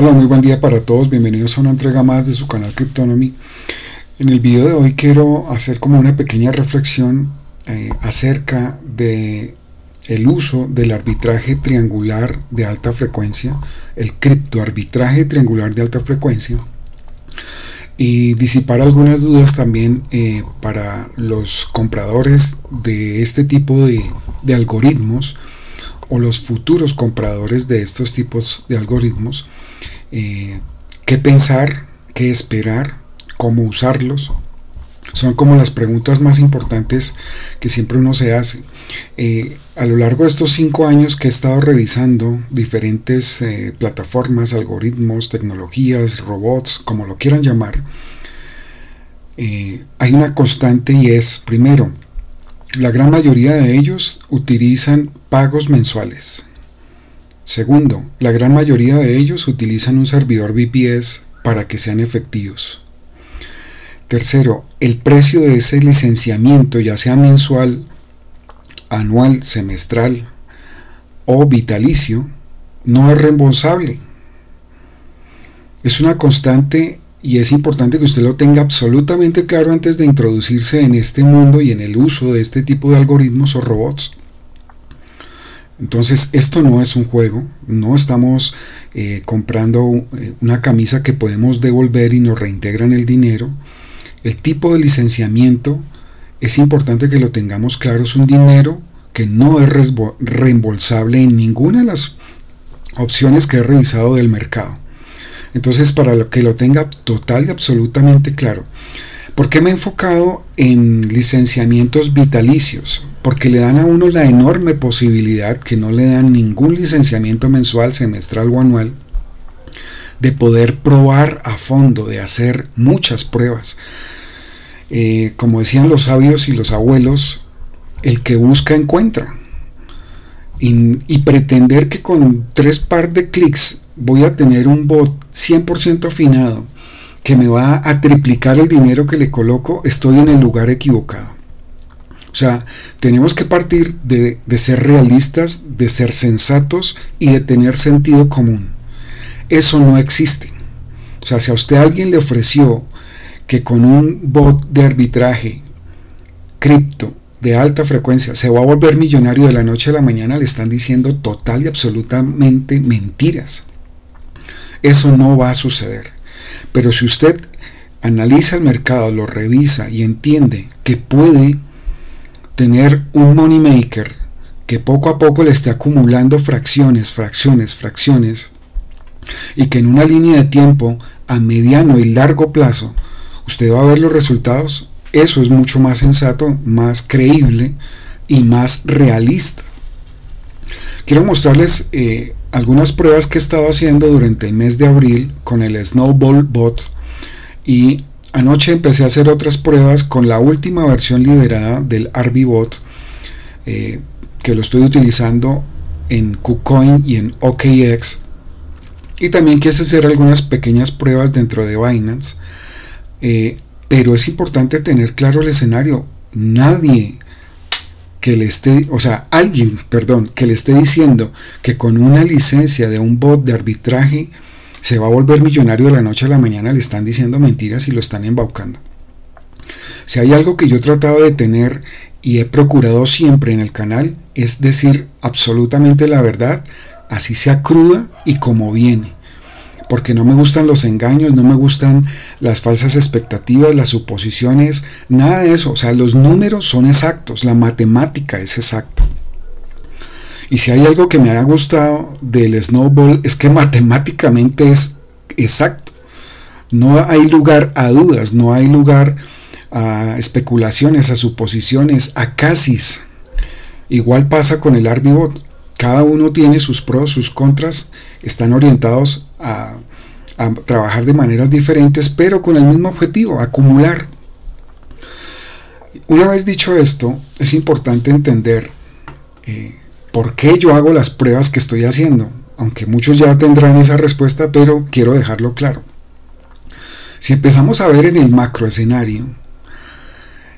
Hola, muy buen día para todos. Bienvenidos a una entrega más de su canal Cryptonomy. En el video de hoy quiero hacer como una pequeña reflexión eh, acerca de el uso del arbitraje triangular de alta frecuencia, el criptoarbitraje triangular de alta frecuencia, y disipar algunas dudas también eh, para los compradores de este tipo de, de algoritmos o los futuros compradores de estos tipos de algoritmos eh, qué pensar, qué esperar, cómo usarlos. Son como las preguntas más importantes que siempre uno se hace. Eh, a lo largo de estos cinco años que he estado revisando diferentes eh, plataformas, algoritmos, tecnologías, robots, como lo quieran llamar, hay una constante y es, primero, la gran mayoría de ellos utilizan pagos mensuales. Segundo, la gran mayoría de ellos utilizan un servidor VPS para que sean efectivos. Tercero, el precio de ese licenciamiento, ya sea mensual, anual, semestral o vitalicio, no es reembolsable. Es una constante y es importante que usted lo tenga absolutamente claro antes de introducirse en este mundo y en el uso de este tipo de algoritmos o robots. Entonces, esto no es un juego, no estamos eh, comprando eh, una camisa que podemos devolver y nos reintegran el dinero. El tipo de licenciamiento es importante que lo tengamos claro, es un dinero que no es reembolsable en ninguna de las opciones que he revisado del mercado. Entonces, para que lo tenga total y absolutamente claro, ¿por qué me he enfocado en licenciamientos vitalicios? porque le dan a uno la enorme posibilidad que no le dan ningún licenciamiento mensual, semestral o anual, de poder probar a fondo, de hacer muchas pruebas. Eh, como decían los sabios y los abuelos, el que busca encuentra. Y, y, pretender que con tres par de clics voy a tener un bot 100% afinado que me va a triplicar el dinero que le coloco, estoy en el lugar equivocado. O sea, tenemos que partir de, ser realistas, de ser sensatos y de tener sentido común. Eso no existe. O sea, si a usted alguien le ofreció que con un bot de arbitraje cripto de alta frecuencia se va a volver millonario de la noche a la mañana, le están diciendo total y absolutamente mentiras. Eso no va a suceder. Pero si usted analiza el mercado, lo revisa y entiende que puede tener un money maker que poco a poco le esté acumulando fracciones, fracciones, fracciones, y que en una línea de tiempo a mediano y largo plazo usted va a ver los resultados, eso es mucho más sensato, más creíble y más realista. Quiero mostrarles eh, algunas pruebas que he estado haciendo durante el mes de abril con el Snowball Bot y Anoche empecé a hacer otras pruebas con la última versión liberada del RBBot, eh, que lo estoy utilizando en KuCoin y en OKX. Y también quise hacer algunas pequeñas pruebas dentro de Binance. Eh, pero es importante tener claro el escenario. Nadie que le esté, o sea, alguien, perdón, que le esté diciendo que con una licencia de un bot de arbitraje se va a volver millonario de la noche a la mañana, le están diciendo mentiras y lo están embaucando. Si hay algo que yo he tratado de tener y he procurado siempre en el canal, es decir absolutamente la verdad, así sea cruda y como viene. Porque no me gustan los engaños, no me gustan las falsas expectativas, las suposiciones, nada de eso. O sea, los números son exactos, la matemática es exacta. Y si hay algo que me ha gustado del snowball es que matemáticamente es exacto. No hay lugar a dudas, no hay lugar a especulaciones, a suposiciones, a casis. Igual pasa con el Arbibot. Cada uno tiene sus pros, sus contras, están orientados a, trabajar de maneras diferentes, pero con el mismo objetivo, acumular. Una vez dicho esto, es importante entender eh, ¿Por qué yo hago las pruebas que estoy haciendo? Aunque muchos ya tendrán esa respuesta, pero quiero dejarlo claro. Si empezamos a ver en el macro escenario,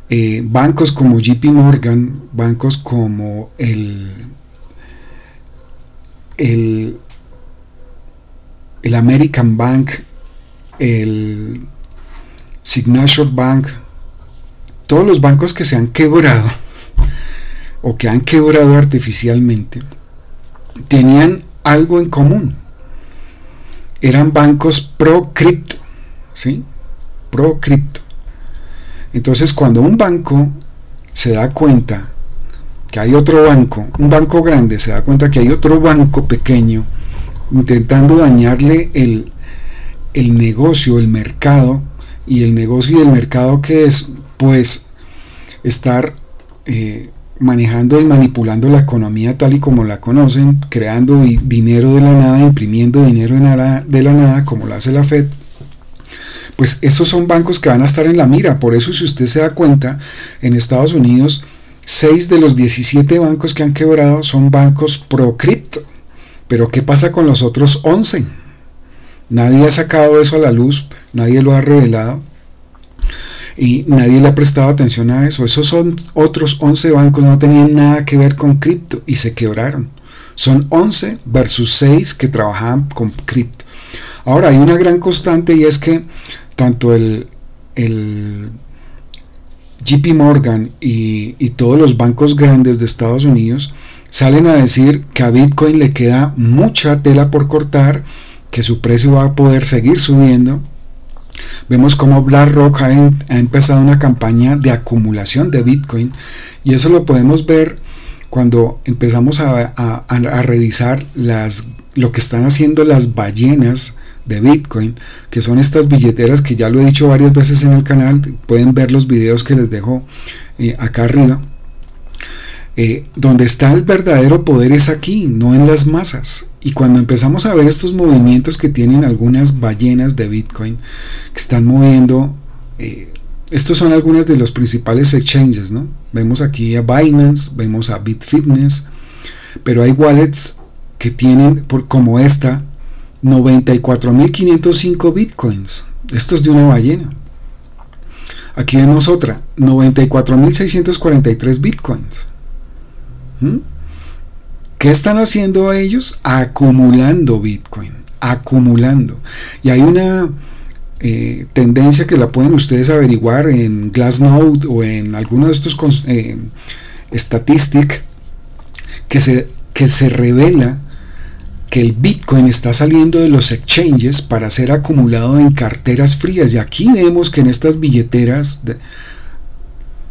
eh, bancos como JP Morgan, bancos como el, el el American Bank, el Signature Bank, todos los bancos que se han quebrado o que han quebrado artificialmente, tenían algo en común. Eran bancos pro cripto, ¿sí? Pro cripto. Entonces, cuando un banco se da cuenta que hay otro banco, un banco grande se da cuenta que hay otro banco pequeño intentando dañarle el, el negocio, el mercado, y el negocio y el mercado que es, pues, estar eh, manejando y manipulando la economía tal y como la conocen, creando dinero de la nada, imprimiendo dinero de, de la nada, como lo hace la Fed, pues estos son bancos que van a estar en la mira. Por eso, si usted se da cuenta, en Estados Unidos, 6 de los 17 bancos que han quebrado son bancos pro cripto. Pero ¿qué pasa con los otros 11? Nadie ha sacado eso a la luz, nadie lo ha revelado y nadie le ha prestado atención a eso. Esos son otros 11 bancos, no tenían nada que ver con cripto y se quebraron. Son 11 versus 6 que trabajaban con cripto. Ahora hay una gran constante y es que tanto el, el JP Morgan y, todos los bancos grandes de Estados Unidos salen a decir que a Bitcoin le queda mucha tela por cortar, que su precio va a poder seguir subiendo. Vemos cómo BlackRock ha, ha empezado una campaña de acumulación de Bitcoin y eso lo podemos ver cuando empezamos a, revisar lo que están haciendo las ballenas de Bitcoin, que son estas billeteras que ya lo he dicho varias veces en el canal, pueden ver los videos que les dejo eh, acá arriba. Eh, donde está el verdadero poder es aquí, no en las masas. Y cuando empezamos a ver estos movimientos que tienen algunas ballenas de Bitcoin, que están moviendo, eh, estos son algunos de los principales exchanges, ¿no? Vemos aquí a Binance, vemos a Bitfitness, pero hay wallets que tienen, por, como esta, 94.505 bitcoins. Esto es de una ballena. Aquí vemos otra, 94.643 bitcoins. ¿Mm? ¿Qué están haciendo ellos? Acumulando Bitcoin, acumulando. Y hay una eh, tendencia que la pueden ustedes averiguar en Glassnode o en alguno de estos eh, que se, que se revela que el Bitcoin está saliendo de los exchanges para ser acumulado en carteras frías. Y aquí vemos que en estas billeteras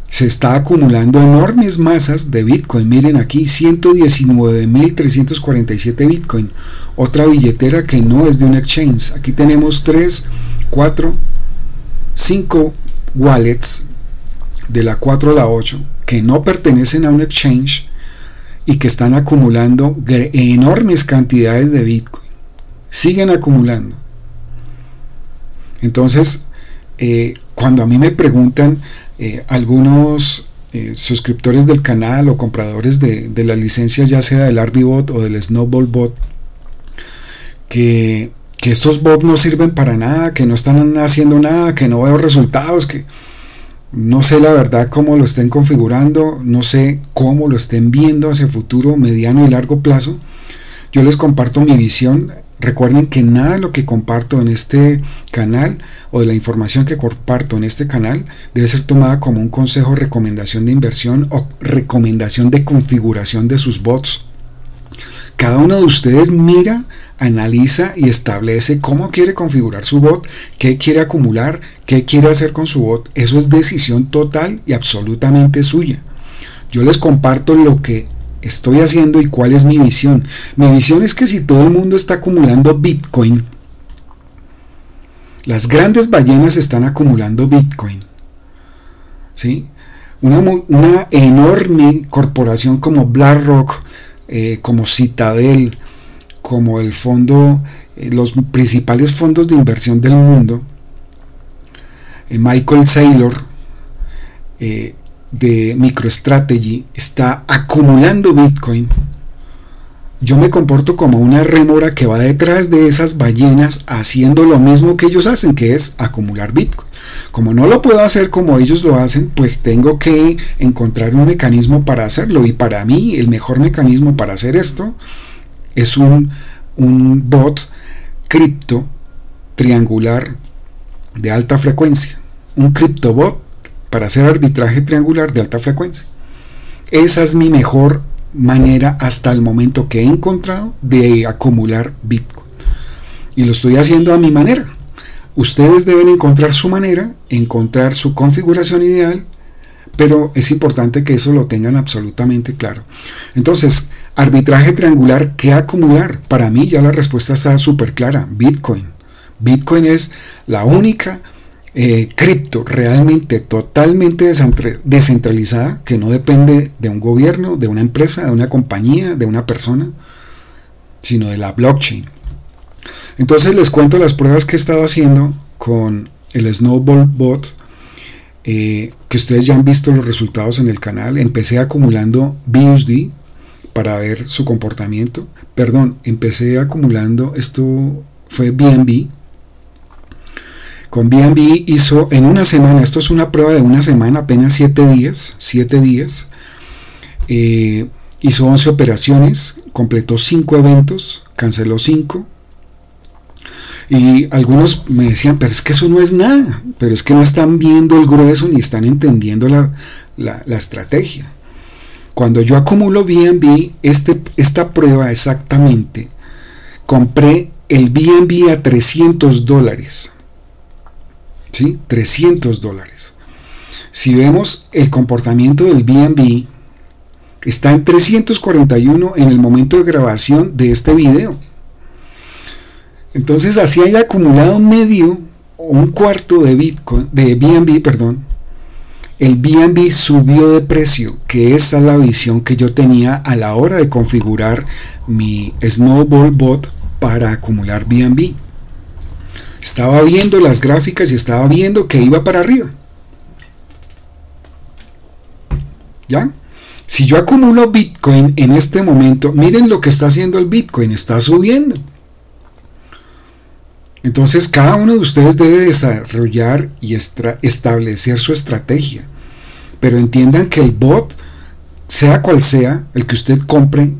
se está acumulando enormes masas de Bitcoin. Miren aquí, 119.347 Bitcoin. Otra billetera que no es de un exchange. Aquí tenemos 3, 4, 5 wallets de la 4 a la 8 que no pertenecen a un exchange y que están acumulando enormes cantidades de Bitcoin. Siguen acumulando. Entonces, eh, cuando a mí me preguntan, eh, algunos eh, suscriptores del canal o compradores de, la licencia ya sea del Arbibot o del Snowball Bot que, que, estos bots no sirven para nada, que no están haciendo nada, que no veo resultados, que no sé la verdad cómo lo estén configurando, no sé cómo lo estén viendo hacia futuro, mediano y largo plazo. Yo les comparto mi visión Recuerden que nada de lo que comparto en este canal o de la información que comparto en este canal debe ser tomada como un consejo, recomendación de inversión o recomendación de configuración de sus bots. Cada uno de ustedes mira, analiza y establece cómo quiere configurar su bot, qué quiere acumular, qué quiere hacer con su bot. Eso es decisión total y absolutamente suya. Yo les comparto lo que estoy haciendo y cuál es mi visión. Mi visión es que si todo el mundo está acumulando Bitcoin, las grandes ballenas están acumulando Bitcoin. ¿sí? Una, una enorme corporación como BlackRock, eh, como Citadel, como el fondo, eh, los principales fondos de inversión del mundo, eh, Michael Saylor, de MicroStrategy está acumulando Bitcoin, yo me comporto como una rémora que va detrás de esas ballenas haciendo lo mismo que ellos hacen, que es acumular Bitcoin. Como no lo puedo hacer como ellos lo hacen, pues tengo que encontrar un mecanismo para hacerlo. Y para mí el mejor mecanismo para hacer esto es un, un bot cripto triangular de alta frecuencia, un criptobot para hacer arbitraje triangular de alta frecuencia. Esa es mi mejor manera hasta el momento que he encontrado de acumular Bitcoin. Y lo estoy haciendo a mi manera. Ustedes deben encontrar su manera, encontrar su configuración ideal, pero es importante que eso lo tengan absolutamente claro. Entonces, arbitraje triangular, ¿qué acumular? Para mí ya la respuesta está súper clara, Bitcoin. Bitcoin es la única eh, cripto realmente totalmente descentralizada que no depende de un gobierno, de una empresa, de una compañía, de una persona, sino de la blockchain. Entonces les cuento las pruebas que he estado haciendo con el Snowball Bot, eh, que ustedes ya han visto los resultados en el canal. Empecé acumulando BUSD para ver su comportamiento. Perdón, empecé acumulando, esto fue BNB, con BNB hizo en una semana, esto es una prueba de una semana, apenas 7 días, 7 días, eh, hizo 11 operaciones, completó 5 eventos, canceló 5. Y algunos me decían, pero es que eso no es nada, pero es que no están viendo el grueso ni están entendiendo la, la estrategia. Cuando yo acumulo BNB, este, esta prueba exactamente, compré el BNB a 300 dólares 300 dólares. Si vemos el comportamiento del BNB, está en 341 en el momento de grabación de este video. Entonces así haya acumulado medio o un cuarto de Bitcoin, de BNB, perdón, el BNB subió de precio, que esa es la visión que yo tenía a la hora de configurar mi Snowball Bot para acumular BNB. Estaba viendo las gráficas y estaba viendo que iba para arriba. ¿Ya? Si yo acumulo Bitcoin en este momento, miren lo que está haciendo el Bitcoin, está subiendo. Entonces cada uno de ustedes debe desarrollar y establecer su estrategia. Pero entiendan que el bot, sea cual sea, el que usted compre,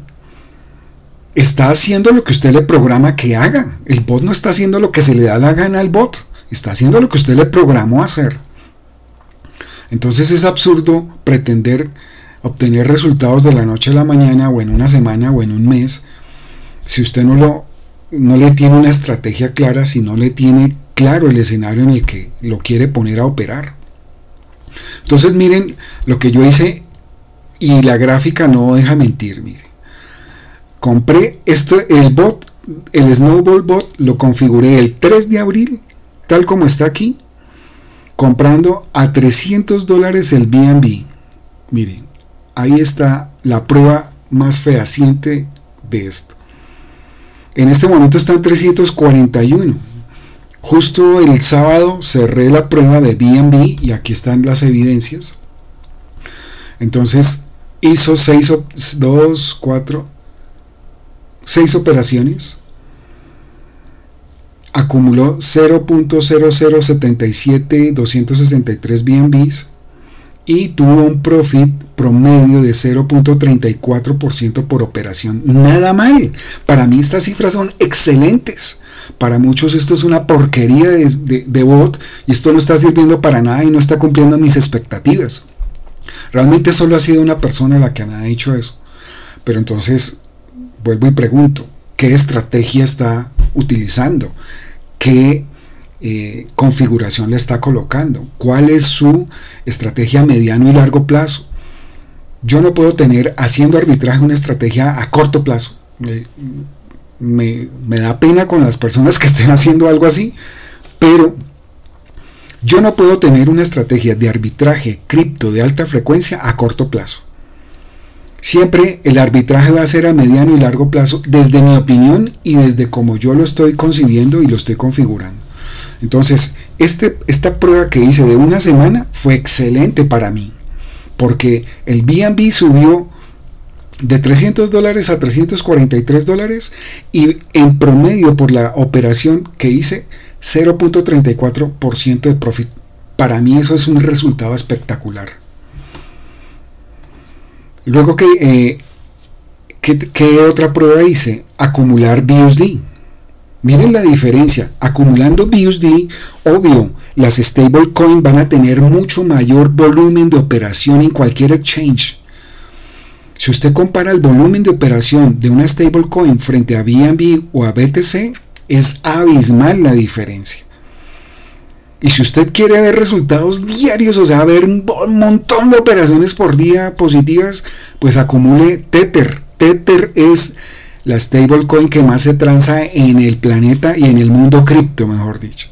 está haciendo lo que usted le programa que haga. El bot no está haciendo lo que se le da la gana al bot, está haciendo lo que usted le programó hacer. Entonces es absurdo pretender obtener resultados de la noche a la mañana o en una semana o en un mes si usted no lo no le tiene una estrategia clara, si no le tiene claro el escenario en el que lo quiere poner a operar. Entonces miren lo que yo hice y la gráfica no deja mentir, miren. Compré esto, el bot, el Snowball bot, lo configuré el 3 de abril, tal como está aquí, comprando a 300 dólares el BNB. Miren, ahí está la prueba más fehaciente de esto. En este momento está en 341. Justo el sábado cerré la prueba de BNB y aquí están las evidencias. Entonces hizo 6, 2, 4, 6 operaciones, acumuló 0.0077 BNBs y tuvo un profit promedio de 0.34% por operación. Nada mal. Para mí estas cifras son excelentes. Para muchos esto es una porquería de, de bot y esto no está sirviendo para nada y no está cumpliendo mis expectativas. Realmente solo ha sido una persona la que me ha dicho eso. Pero entonces vuelvo y pregunto, ¿qué estrategia está utilizando? ¿Qué eh, configuración le está colocando? ¿Cuál es su estrategia a mediano y largo plazo? Yo no puedo tener haciendo arbitraje una estrategia a corto plazo. Me, me da pena con las personas que estén haciendo algo así, pero yo no puedo tener una estrategia de arbitraje cripto de alta frecuencia a corto plazo. Siempre el arbitraje va a ser a mediano y largo plazo, desde mi opinión y desde como yo lo estoy concibiendo y lo estoy configurando. Entonces, este, esta prueba que hice de una semana fue excelente para mí, porque el BNB subió de 300 dólares a 343 dólares y en promedio por la operación que hice 0.34% de profit. Para mí eso es un resultado espectacular. Luego, que eh, ¿qué, otra prueba hice? Acumular BUSD. Miren la diferencia. Acumulando BUSD, obvio, las stablecoin van a tener mucho mayor volumen de operación en cualquier exchange. Si usted compara el volumen de operación de una stablecoin frente a BNB o a BTC, es abismal la diferencia. Y si usted quiere ver resultados diarios, o sea, ver un montón de operaciones por día positivas, pues acumule Tether. Tether es la stablecoin que más se transa en el planeta y en el mundo cripto, mejor dicho.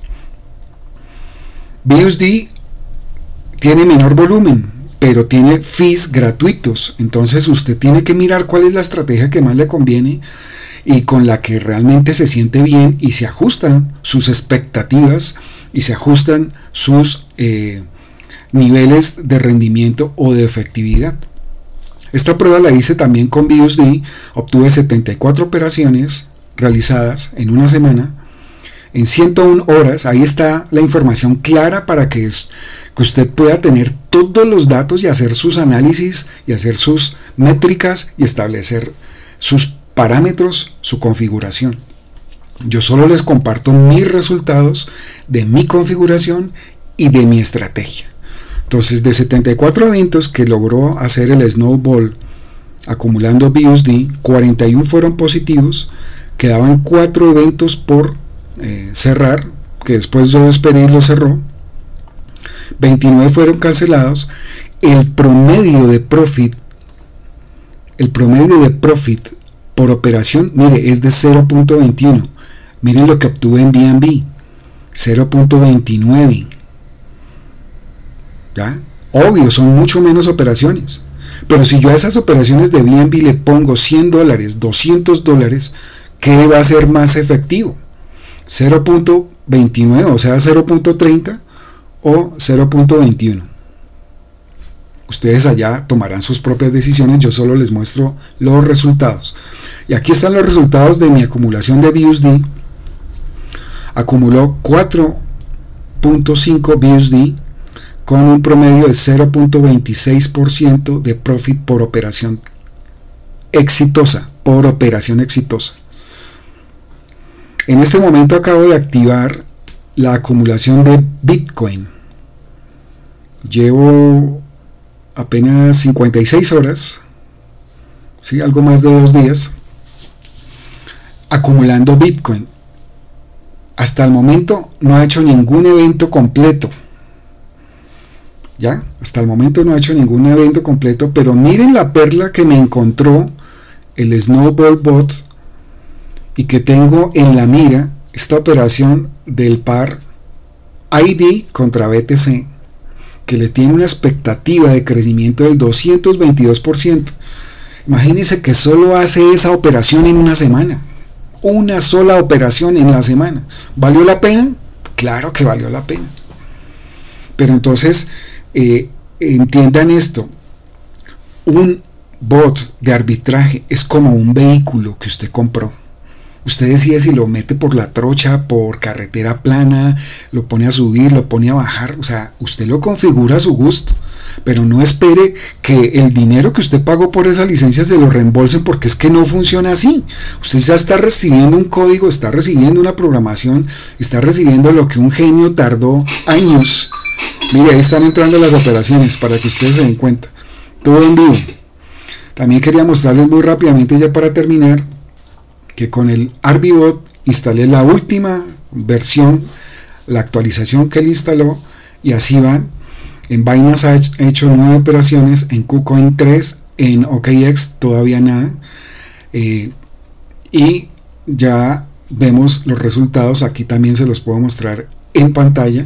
BUSD tiene menor volumen, pero tiene fees gratuitos. Entonces usted tiene que mirar cuál es la estrategia que más le conviene y con la que realmente se siente bien y se ajustan sus expectativas y se ajustan sus eh, niveles de rendimiento o de efectividad. Esta prueba la hice también con BUSD, obtuve 74 operaciones realizadas en una semana, en 101 horas, ahí está la información clara para que, que usted pueda tener todos los datos y hacer sus análisis y hacer sus métricas y establecer sus parámetros, su configuración. Yo solo les comparto mis resultados de mi configuración y de mi estrategia. Entonces, de 74 eventos que logró hacer el Snowball acumulando BUSD, 41 fueron positivos, quedaban 4 eventos por eh, cerrar, que después yo esperé y lo cerró. 29 fueron cancelados. El promedio de profit, el promedio de profit por operación, mire, es de 0.21. Miren lo que obtuve en BNB, 0.29. ¿Ya? Obvio, son mucho menos operaciones. Pero si yo a esas operaciones de BNB le pongo 100 dólares, 200 dólares, ¿qué va a ser más efectivo? 0.29, o sea, 0.30 o 0.21. Ustedes allá tomarán sus propias decisiones, yo solo les muestro los resultados. Y aquí están los resultados de mi acumulación de BUSD acumuló 4.5 BUSD con un promedio de 0.26% de profit por operación exitosa, por operación exitosa. En este momento acabo de activar la acumulación de Bitcoin. Llevo apenas 56 horas, ¿sí? algo más de dos días, acumulando Bitcoin hasta el momento no ha hecho ningún evento completo. ¿Ya? Hasta el momento no ha hecho ningún evento completo, pero miren la perla que me encontró el Snowball Bot y que tengo en la mira esta operación del par ID contra BTC que le tiene una expectativa de crecimiento del 222%. Imagínense que solo hace esa operación en una semana una sola operación en la semana. ¿Valió la pena? Claro que valió la pena. Pero entonces, eh, entiendan esto. Un bot de arbitraje es como un vehículo que usted compró. Usted decide si lo mete por la trocha, por carretera plana, lo pone a subir, lo pone a bajar. O sea, usted lo configura a su gusto pero no espere que el dinero que usted pagó por esa licencia se lo reembolsen porque es que no funciona así. Usted ya está recibiendo un código, está recibiendo una programación, está recibiendo lo que un genio tardó años. Mire, ahí están entrando las operaciones para que ustedes se den cuenta. Todo en vivo. También quería mostrarles muy rápidamente ya para terminar que con el Arbibot instalé la última versión, la actualización que él instaló y así van en Binance ha hecho nueve operaciones, en KuCoin 3, en OKX todavía nada. Eh, y ya vemos los resultados, aquí también se los puedo mostrar en pantalla.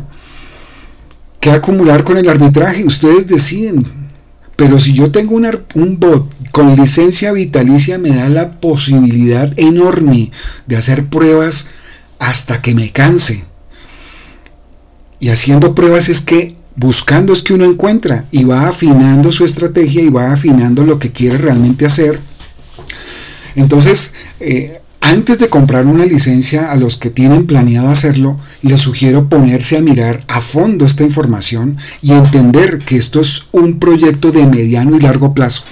¿Qué acumular con el arbitraje? Ustedes deciden. Pero si yo tengo un bot con licencia vitalicia, me da la posibilidad enorme de hacer pruebas hasta que me canse. Y haciendo pruebas es que buscando es que uno encuentra y va afinando su estrategia y va afinando lo que quiere realmente hacer. Entonces, eh, antes de comprar una licencia a los que tienen planeado hacerlo, les sugiero ponerse a mirar a fondo esta información y entender que esto es un proyecto de mediano y largo plazo.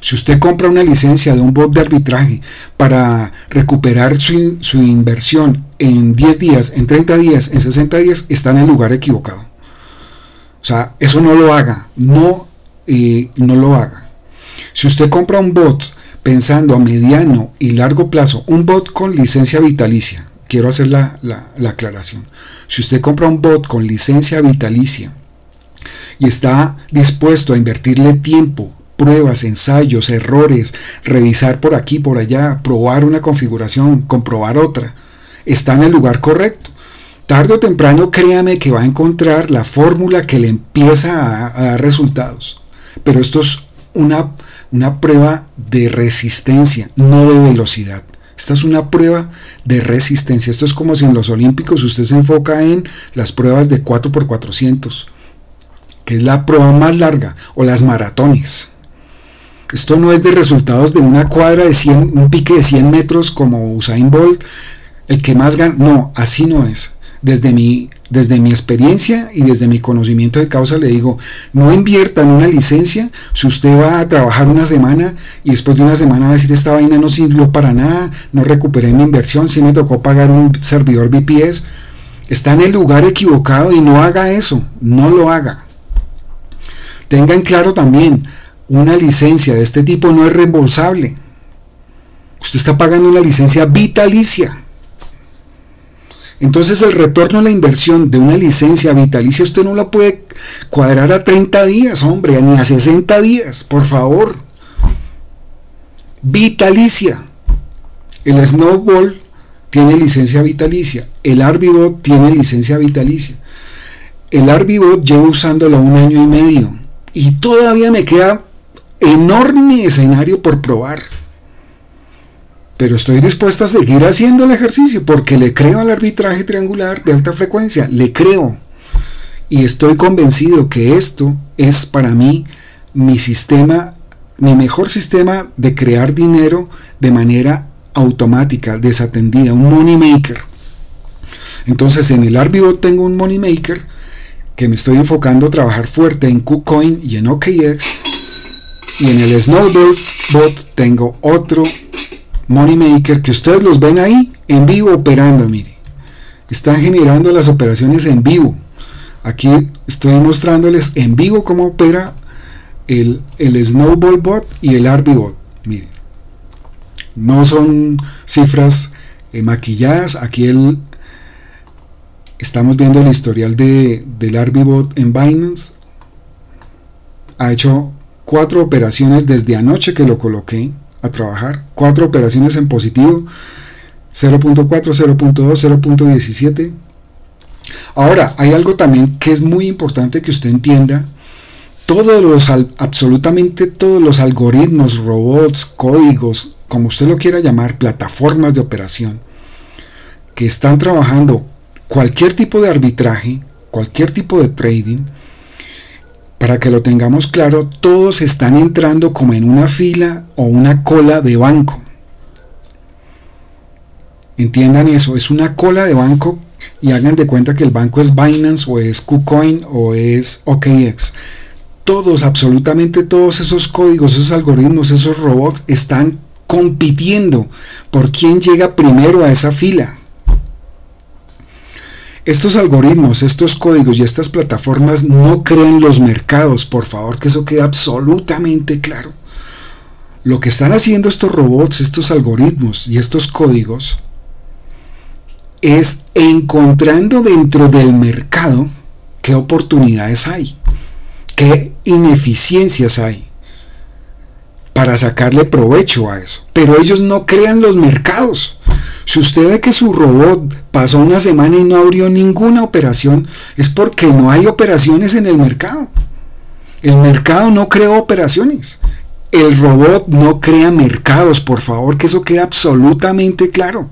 Si usted compra una licencia de un bot de arbitraje para recuperar su, su inversión en 10 días, en 30 días, en 60 días, está en el lugar equivocado. O sea, eso no lo haga, no, no lo haga. Si usted compra un bot pensando a mediano y largo plazo, un bot con licencia vitalicia, quiero hacer la, la aclaración, si usted compra un bot con licencia vitalicia y está dispuesto a invertirle tiempo, pruebas, ensayos, errores, revisar por aquí, por allá, probar una configuración, comprobar otra, está en el lugar correcto tarde o temprano créame que va a encontrar la fórmula que le empieza a, dar resultados. Pero esto es una, una prueba de resistencia, no de velocidad. Esta es una prueba de resistencia. Esto es como si en los Olímpicos usted se enfoca en las pruebas de 4x400, que es la prueba más larga, o las maratones. Esto no es de resultados de una cuadra de 100, un pique de 100 metros como Usain Bolt, el que más gana. No, así no es desde mi, desde mi experiencia y desde mi conocimiento de causa le digo, no invierta en una licencia si usted va a trabajar una semana y después de una semana va a decir esta vaina no sirvió para nada, no recuperé mi inversión, si me tocó pagar un servidor VPS. Está en el lugar equivocado y no haga eso, no lo haga. Tengan claro también, una licencia de este tipo no es reembolsable. Usted está pagando una licencia vitalicia. Entonces el retorno a la inversión de una licencia vitalicia usted no la puede cuadrar a 30 días, hombre, ni a 60 días, por favor. Vitalicia. El Snowball tiene licencia vitalicia. El Arbibot tiene licencia vitalicia. El Arbibot llevo usándolo un año y medio. Y todavía me queda enorme escenario por probar pero estoy dispuesto a seguir haciendo el ejercicio porque le creo al arbitraje triangular de alta frecuencia, le creo. Y estoy convencido que esto es para mí mi sistema, mi mejor sistema de crear dinero de manera automática, desatendida, un money maker. Entonces en el Arbibot tengo un money maker que me estoy enfocando a trabajar fuerte en KuCoin y en OKX. Y en el Snowball Bot tengo otro Moneymaker, que ustedes los ven ahí en vivo operando, mire. Están generando las operaciones en vivo. Aquí estoy mostrándoles en vivo cómo opera el, Snowball Bot y el Arbibot. Mire. No son cifras eh, maquilladas. Aquí el, estamos viendo el historial de, del Arbibot en Binance. Ha hecho cuatro operaciones desde anoche que lo coloqué a trabajar. Cuatro operaciones en positivo. 0.4, 0.2, 0.17. Ahora, hay algo también que es muy importante que usted entienda. Todos los, absolutamente todos los algoritmos, robots, códigos, como usted lo quiera llamar, plataformas de operación, que están trabajando cualquier tipo de arbitraje, cualquier tipo de trading, para que lo tengamos claro, todos están entrando como en una fila o una cola de banco. Entiendan eso, es una cola de banco y hagan de cuenta que el banco es Binance o es KuCoin o es OKX. Todos, absolutamente todos esos códigos, esos algoritmos, esos robots están compitiendo por quién llega primero a esa fila. Estos algoritmos, estos códigos y estas plataformas no crean los mercados, por favor, que eso quede absolutamente claro. Lo que están haciendo estos robots, estos algoritmos y estos códigos es encontrando dentro del mercado qué oportunidades hay, qué ineficiencias hay para sacarle provecho a eso. Pero ellos no crean los mercados. Si usted ve que su robot pasó una semana y no abrió ninguna operación, es porque no hay operaciones en el mercado. El mercado no creó operaciones. El robot no crea mercados, por favor, que eso quede absolutamente claro.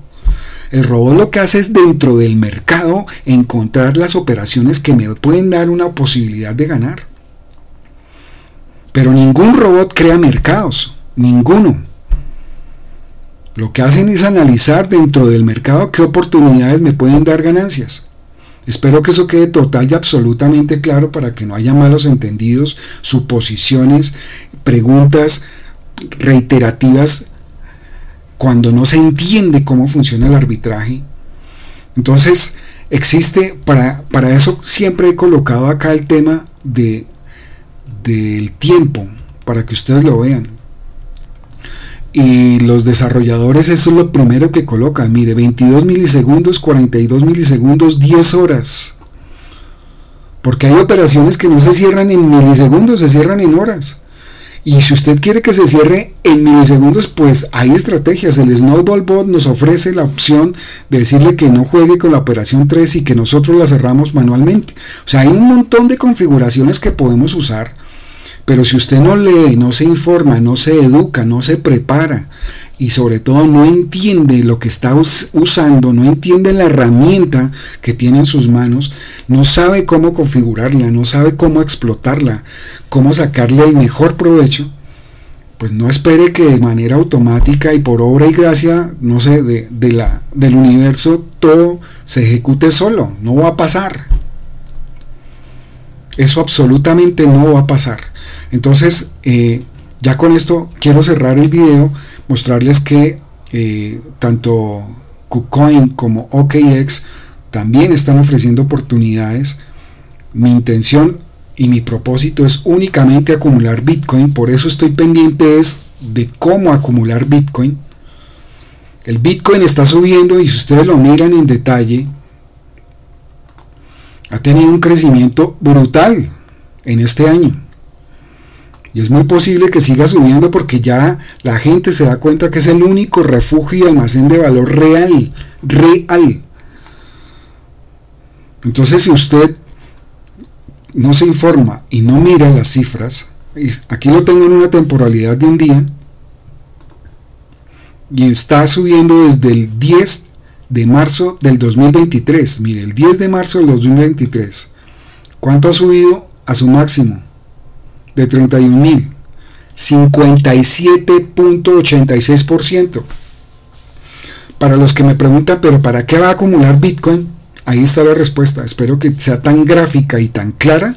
El robot lo que hace es dentro del mercado encontrar las operaciones que me pueden dar una posibilidad de ganar. Pero ningún robot crea mercados, ninguno. Lo que hacen es analizar dentro del mercado qué oportunidades me pueden dar ganancias. Espero que eso quede total y absolutamente claro para que no haya malos entendidos, suposiciones, preguntas reiterativas cuando no se entiende cómo funciona el arbitraje. Entonces, existe, para, para eso siempre he colocado acá el tema de, del tiempo, para que ustedes lo vean. Y los desarrolladores eso es lo primero que colocan. Mire, 22 milisegundos, 42 milisegundos, 10 horas. Porque hay operaciones que no se cierran en milisegundos, se cierran en horas. Y si usted quiere que se cierre en milisegundos, pues hay estrategias. El Snowball Bot nos ofrece la opción de decirle que no juegue con la operación 3 y que nosotros la cerramos manualmente. O sea, hay un montón de configuraciones que podemos usar. Pero si usted no lee, no se informa, no se educa, no se prepara y sobre todo no entiende lo que está usando, no entiende la herramienta que tiene en sus manos, no sabe cómo configurarla, no sabe cómo explotarla, cómo sacarle el mejor provecho, pues no espere que de manera automática y por obra y gracia, no sé, de, la, del universo todo se ejecute solo, no va a pasar. Eso absolutamente no va a pasar. Entonces, eh, ya con esto quiero cerrar el video mostrarles que eh, tanto KuCoin como OKX también están ofreciendo oportunidades. Mi intención y mi propósito es únicamente acumular Bitcoin, por eso estoy pendiente de cómo acumular Bitcoin. El Bitcoin está subiendo y si ustedes lo miran en detalle, ha tenido un crecimiento brutal en este año. Y es muy posible que siga subiendo porque ya la gente se da cuenta que es el único refugio y almacén de valor real, real. Entonces si usted no se informa y no mira las cifras, aquí lo tengo en una temporalidad de un día, y está subiendo desde el 10 de marzo del 2023. Mire, el 10 de marzo del 2023. ¿Cuánto ha subido a su máximo? De 31 mil. 57.86%. Para los que me preguntan, pero ¿para qué va a acumular Bitcoin? Ahí está la respuesta. Espero que sea tan gráfica y tan clara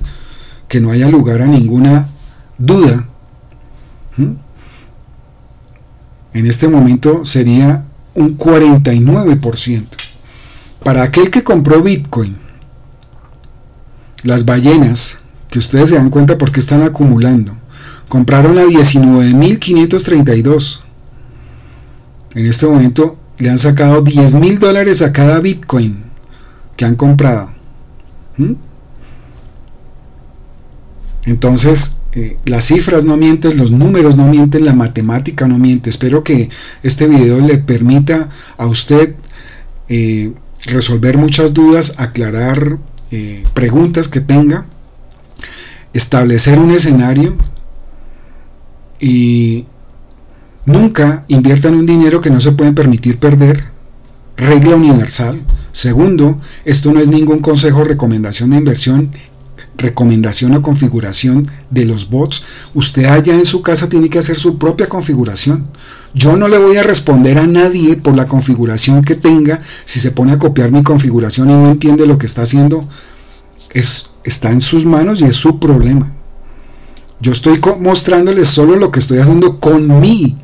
que no haya lugar a ninguna duda. ¿Mm? En este momento sería un 49%. Para aquel que compró Bitcoin, las ballenas que ustedes se dan cuenta por qué están acumulando. Compraron a 19.532. En este momento le han sacado 10 mil dólares a cada Bitcoin que han comprado. ¿Mm? Entonces, eh, las cifras no mienten, los números no mienten, la matemática no miente. Espero que este video le permita a usted eh, resolver muchas dudas, aclarar eh, preguntas que tenga establecer un escenario y nunca inviertan un dinero que no se pueden permitir perder. Regla universal. Segundo, esto no es ningún consejo recomendación de inversión, recomendación o configuración de los bots. Usted allá en su casa tiene que hacer su propia configuración. Yo no le voy a responder a nadie por la configuración que tenga si se pone a copiar mi configuración y no entiende lo que está haciendo. Es está en sus manos y es su problema. Yo estoy mostrándoles solo lo que estoy haciendo con mi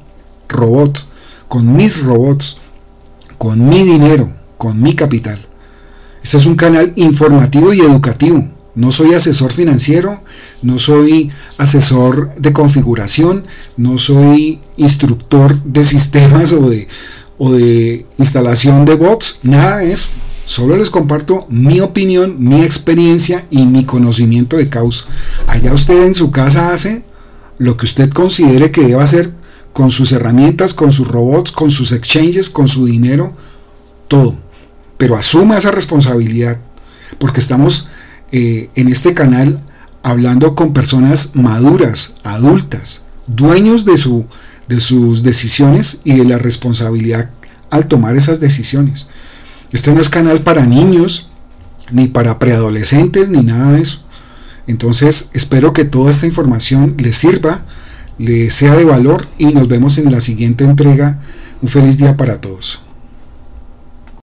robot, con mis robots, con mi dinero, con mi capital. Este es un canal informativo y educativo. No soy asesor financiero, no soy asesor de configuración, no soy instructor de sistemas o de, o de instalación de bots, nada de eso. Solo les comparto mi opinión, mi experiencia y mi conocimiento de causa. Allá usted en su casa hace lo que usted considere que deba hacer con sus herramientas, con sus robots, con sus exchanges, con su dinero, todo. Pero asuma esa responsabilidad, porque estamos eh, en este canal hablando con personas maduras, adultas, dueños de, su, de sus decisiones y de la responsabilidad al tomar esas decisiones. Este no es canal para niños, ni para preadolescentes, ni nada de eso. Entonces espero que toda esta información les sirva, les sea de valor y nos vemos en la siguiente entrega. Un feliz día para todos.